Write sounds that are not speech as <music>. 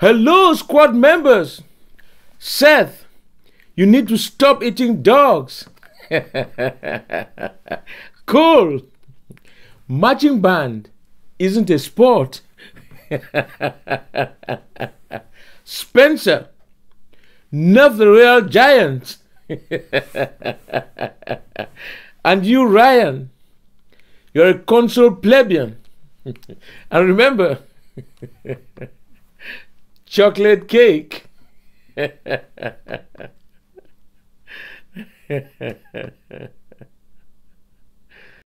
Hello, squad members. Seth, you need to stop eating dogs. <laughs> cool. Marching band isn't a sport. <laughs> Spencer, not the real Giants. <laughs> and you, Ryan, you're a console plebeian. and remember, chocolate cake. <laughs>